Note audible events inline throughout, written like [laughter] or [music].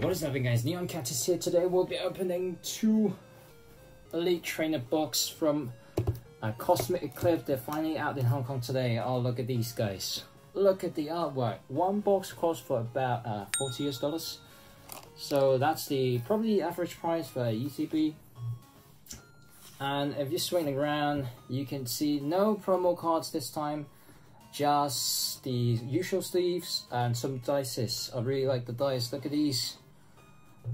What is happening guys, Neon Cactus here today. We'll be opening two Elite Trainer books from uh, Cosmic Eclipse. They're finally out in Hong Kong today. Oh, look at these guys. Look at the artwork. One box costs for about uh, 40 US dollars. So that's the probably the average price for ETB. And if you're swinging around, you can see no promo cards this time just the usual sleeves and some dices. I really like the dice. Look at these.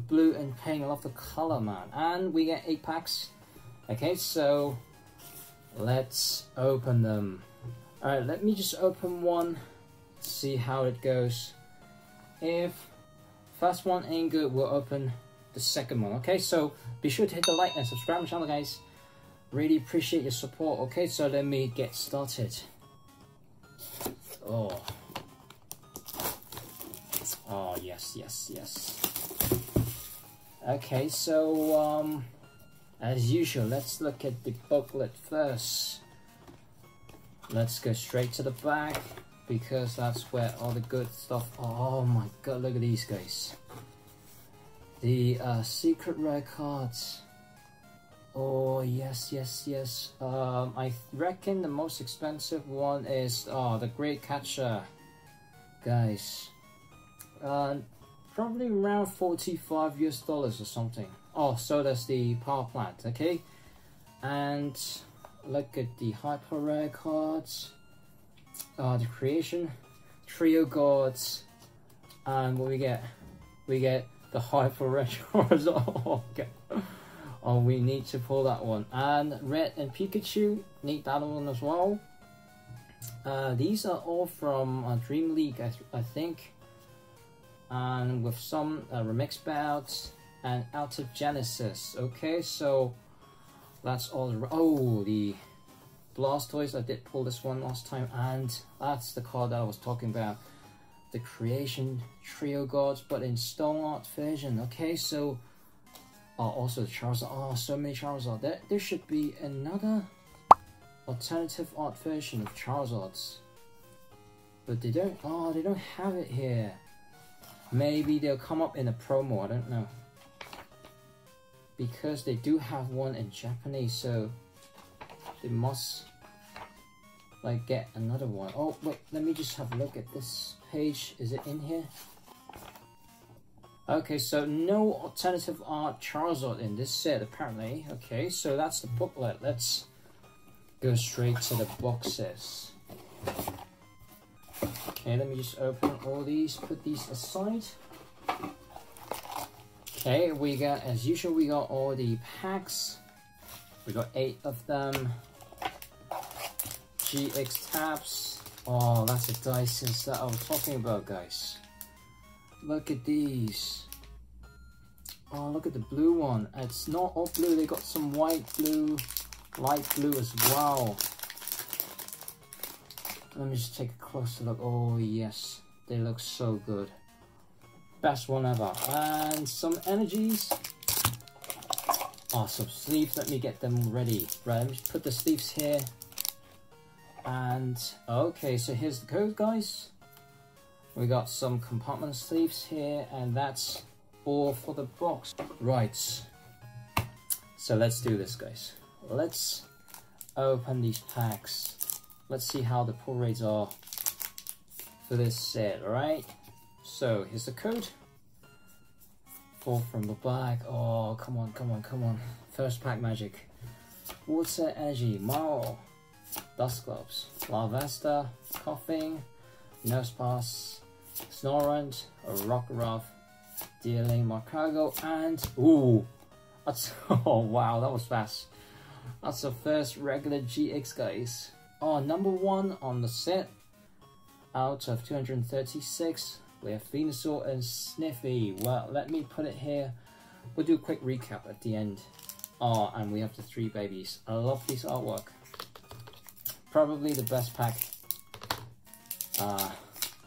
Blue and pink. I love the color, man. And we get 8 packs. Okay, so let's open them. Alright, let me just open one. See how it goes. If first one ain't good, we'll open the second one. Okay, so be sure to hit the like and subscribe my channel, guys. Really appreciate your support. Okay, so let me get started. Oh. Oh, yes, yes, yes. Okay, so, um, as usual, let's look at the booklet first. Let's go straight to the back, because that's where all the good stuff... Oh my god, look at these guys. The uh, secret rare cards. Oh, yes, yes, yes. Um, I reckon the most expensive one is oh, the Great Catcher. Guys. Uh, probably around 45 US dollars or something. Oh, so that's the power plant, okay? And look at the hyper rare cards. Uh, the creation, trio gods, and what we get? We get the hyper rare [laughs] cards. oh, okay. Oh, we need to pull that one. And Red and Pikachu, need that one as well. Uh, these are all from uh, Dream League, I, th I, think. And with some uh, Remix Bouts and Alter Genesis. Okay, so that's all. The, oh, the Blastoise, I did pull this one last time. And that's the card that I was talking about. The Creation Trio Gods, but in Stone Art version. Okay, so Oh, also the Charizard. Oh, so many Charizard. There, there should be another alternative art version of Charizards. But they don't, oh, they don't have it here. Maybe they'll come up in a promo, I don't know. Because they do have one in Japanese, so they must like get another one. Oh, wait, let me just have a look at this page. Is it in here? Okay, so no alternative art Charizard in this set, apparently. Okay, so that's the booklet. Let's go straight to the boxes. Okay, let me just open all these, put these aside. Okay, we got, as usual, we got all the packs. We got eight of them. GX tabs. Oh, that's the dice that I was talking about, guys. Look at these. Oh, look at the blue one. It's not all blue. They got some white, blue, light blue as well. Let me just take a closer look. Oh, yes. They look so good. Best one ever. And some energies. Awesome. Sleeves. Let me get them ready. Right, let me put the sleeves here. And, okay, so here's the code, guys. We got some compartment sleeves here, and that's all for the box. Right, so let's do this, guys. Let's open these packs. Let's see how the pull rates are for this set, alright? So, here's the code. Four from the back. Oh, come on, come on, come on. First pack magic. Water Energy, Mao, Dust Gloves, Larvesta, Koffing, Nosepass, Snorunt, Rockruff, Dealing Magcargo, and ooh, that's [laughs] oh wow, that was fast. That's the first regular GX guys. Oh, number one on the set out of 236. We have Venusaur and Snivy. Well, let me put it here. We'll do a quick recap at the end. Oh, and we have the three babies. I love this artwork. Probably the best pack. Uh,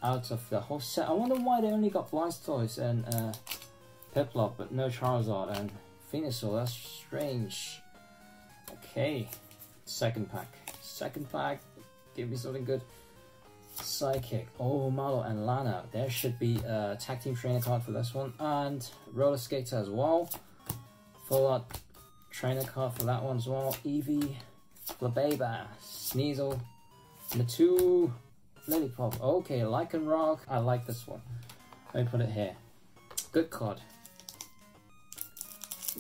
out of the whole set. I wonder why they only got Blastoise and uh, but no Charizard and Venusaur. That's strange. Okay, second pack. Second pack. Give me something good. Psychic. Mallow and Lana. There should be a tag team trainer card for this one. And Roller Skater as well. Full art trainer card for that one as well. Eevee, Flabeba, Sneasel, Natu, Lillipup. Okay, Lycanroc. I like this one. Let me put it here. Good card.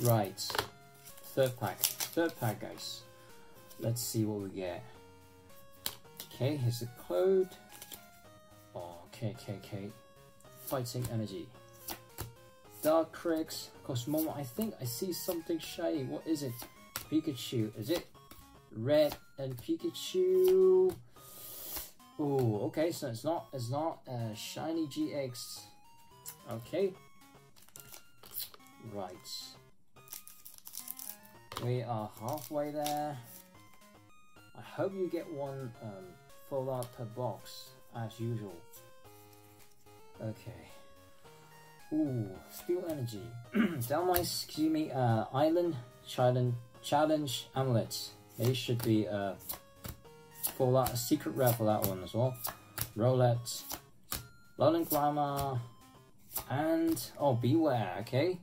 Right. Third pack. Third pack, guys. Let's see what we get. Okay, here's the code. Oh, okay, okay, okay. Fighting Energy. Dartrix, Cosmoem. I think I see something shiny. What is it? Pikachu. Is it red and Pikachu? Oh, okay. So it's not. It's not a shiny GX. Okay. Right. We are halfway there. I hope you get one um, full art per box as usual. Okay. Ooh, Steel Energy. [clears throat] Dhelmise, excuse me, uh, Island, Challenge, Challenge Amulet. They should be uh, art, a secret rare for that one as well. Rowlet, Alolan Grimer, and, oh, Bewear. okay.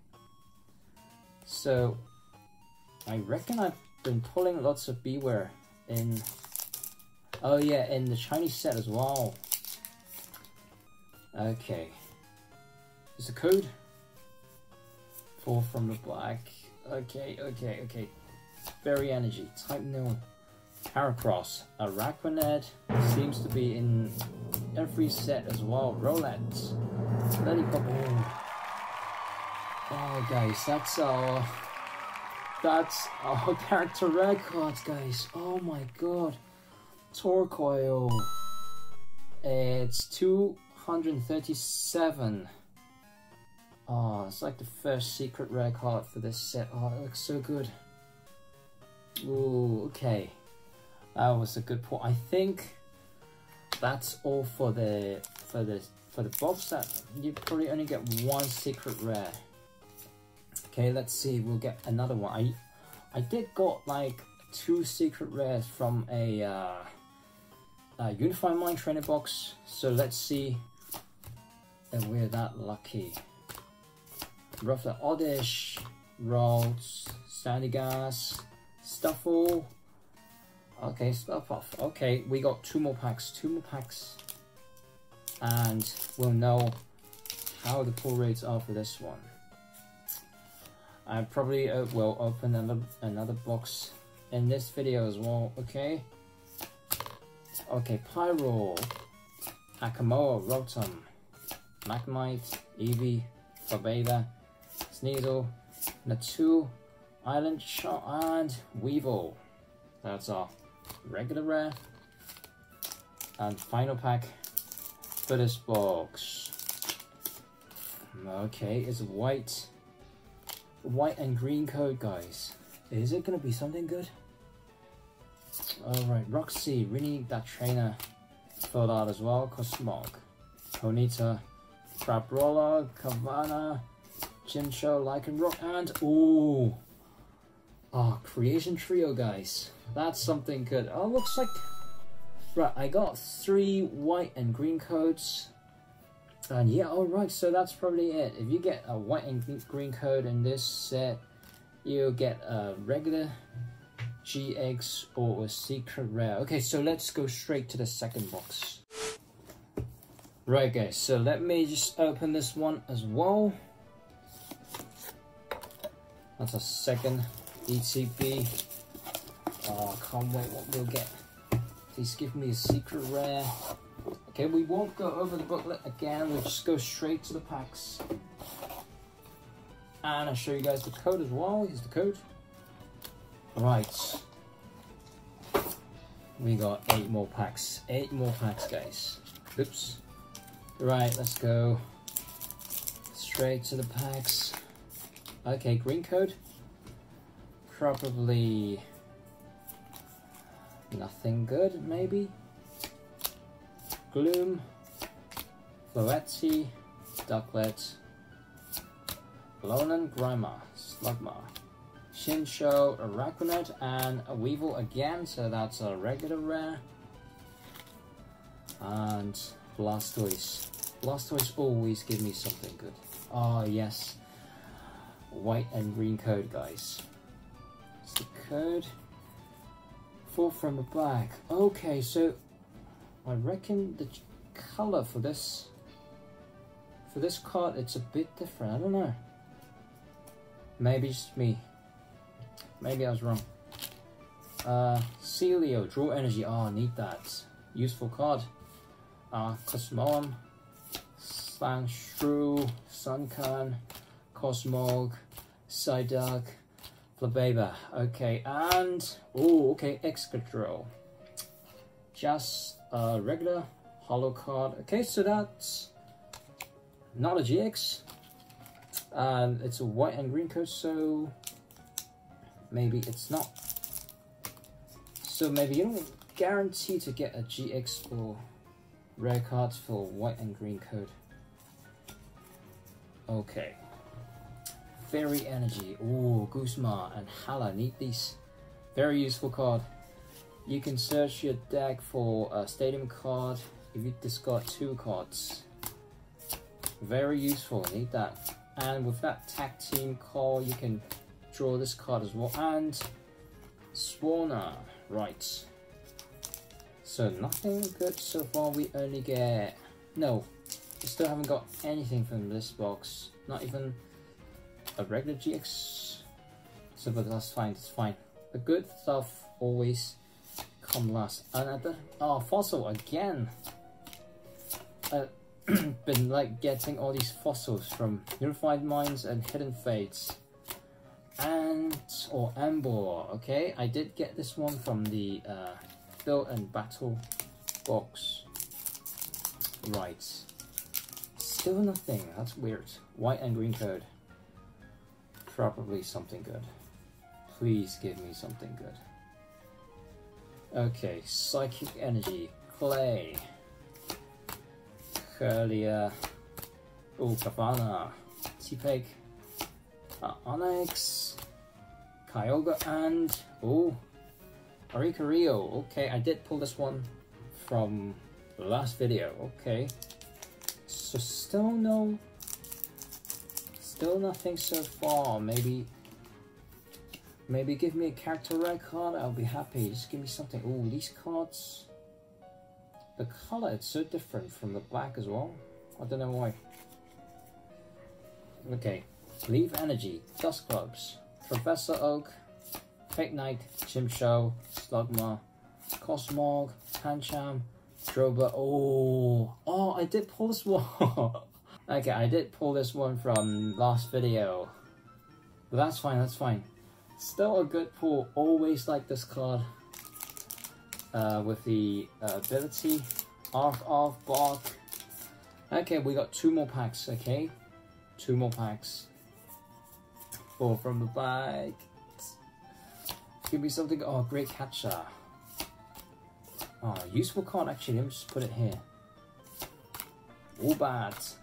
So, I reckon I've been pulling lots of Bewear in oh yeah in the Chinese set as well okay is the code four from the black okay okay okay Very Energy type no Heracross Araquanid seems to be in every set as well Rowlet Lillipup oh. oh guys that's our that's our [laughs] character records, guys. Oh my god. Torkoal. It's 237. Oh, it's like the first secret rare card for this set. Oh, it looks so good. Ooh, okay. That was a good point. I think that's all for the for the for the box set. You probably only get one secret rare. Okay, let's see. We'll get another one. I I did got like two secret rares from a, uh, a Unified Mind trainer box. So let's see if we're that lucky. Rufflet Oddish, Rolls, Sandygast, Stufful. Okay, Stuff off. Okay, we got two more packs. Two more packs. And we'll know how the pull rates are for this one. I probably uh, will open another, another box in this video as well, okay? Okay, Pyro, Akamoa, Rotom, Magmite, Eevee, Flabeba, Sneasel, Natu, Island Shot, and Weevil. That's all. Regular rare. And final pack for this box. Okay, it's white white and green code, guys. Is it to be something good? Alright, Roxie, we need that trainer filled out as well. Cosmog, Ponyta, Crabrawler, Carvanha, Chinchou, Lycanroc, and ooh, oh, Creation Trio, guys. That's something good. Oh, looks like right. I got three white and green codes. And yeah, alright, so that's probably it. If you get a white and green code in this set, you'll get a regular GX or a secret rare. Okay, so let's go straight to the second box. Right guys, so let me just open this one as well. That's a second ETB. Oh, can't wait what we'll get. Please give me a secret rare. Okay, we won't go over the booklet again, we'll just go straight to the packs. And I'll show you guys the code as well. Here's the code. Right. We got eight more packs. Eight more packs, guys. Oops. Right, let's go straight to the packs. Okay, green code. Probably nothing good, maybe. Gloom, Floetzi, Ducklett, Alolan Grimer, Slugma, Chinchou, Araquanid, and a Weevil again, so that's a regular rare. And Blastoise. Blastoise always give me something good. Oh, yes. White and green code, guys. It's the code. Four from the back. Okay, so I reckon the color for this for this card it's a bit different. I don't know. Maybe it's me. Maybe I was wrong. Uh, Celio, draw energy. Oh, need that. Useful card. Uh, Cosmoem, Sandshrew, Sunkern, Cosmog, Psyduck, Flabeba. Okay, and oh, okay, Excadrill. Just a regular holo card. Okay, so that's not a GX. And it's a white and green code, so maybe it's not. So maybe you don't guarantee to get a GX for rare cards for white and green code. Okay. Fairy Energy. Ooh, Guzma and Hala need these. Very useful card. You can search your deck for a stadium card if you discard two cards. Very useful, need that. And with that tag team call, you can draw this card as well. And Swanna, right. So nothing good so far, we only get... No, we still haven't got anything from this box. Not even a regular GX. So but that's fine, that's fine. The good stuff always come last. Another, oh, fossil again. Uh, [clears throat] been like getting all these fossils from Unified Minds and Hidden Fates. And, or Emboar, okay? I did get this one from the uh, Build and Battle box. Right. Still nothing, that's weird. White and green code. Probably something good. Please give me something good. Okay, Psychic Energy, Clay. Kirlia, oh, Carvanha, Tepig, uh, Onix, Kyogre, and, oh, Oricorio. Okay, I did pull this one from the last video. Okay, so still no, still nothing so far. Maybe, maybe give me a character rare card. I'll be happy. Just give me something. Oh, these cards the color, it's so different from the black as well. I don't know why. Okay, Leaf Energy, Dusclops, Professor Oak, Fake Knight, Chimchar, Slugma, Cosmog, Pancham, Droba. Oh, oh, I did pull this one. [laughs] okay, I did pull this one from last video. But that's fine, that's fine. Still a good pull. Always like this card uh, with the uh, ability Arc of Bark. Okay, we got two more packs, okay? Two more packs. From the bag. Give me something. Oh, great catcher. Oh, useful card actually. Let me just put it here. Woobat,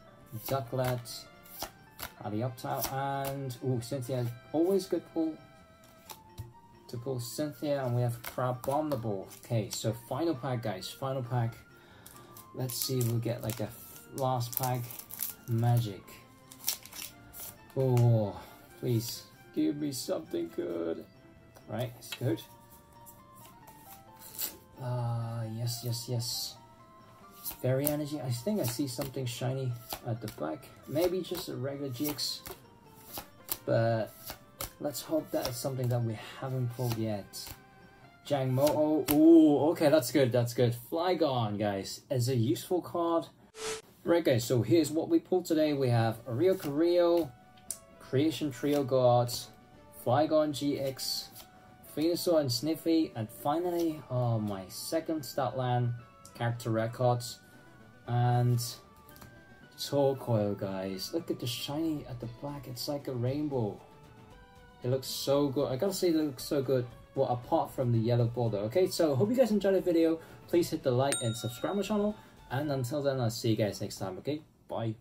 Ducklett, Adioptile, and oh, Cynthia. Always good pull to pull Cynthia, and we have Crabominable. Okay, so final pack, guys. Final pack. Let's see if we get like a last pack magic. Oh, please give me something good. Right, it's good. Ah, uh, yes, yes, yes. Fairy energy. I think I see something shiny at the back. Maybe just a regular GX. But Let's hope that is something that we haven't pulled yet. Jangmo-O. Ooh, okay, that's good, that's good. Flygon, guys, is a useful card. Right, guys, so here's what we pulled today. We have Rio Oricorio, Creation Trio Gods, Flygon GX, Venusaur and Snivy, and finally, oh, my second Statland character records, and Torkoal, guys. Look at the shiny at the back, it's like a rainbow. It looks so good. I gotta say it looks so good. Well, apart from the yellow border. Okay, so hope you guys enjoyed the video. Please hit the like and subscribe my channel. And until then, I'll see you guys next time, okay? Bye.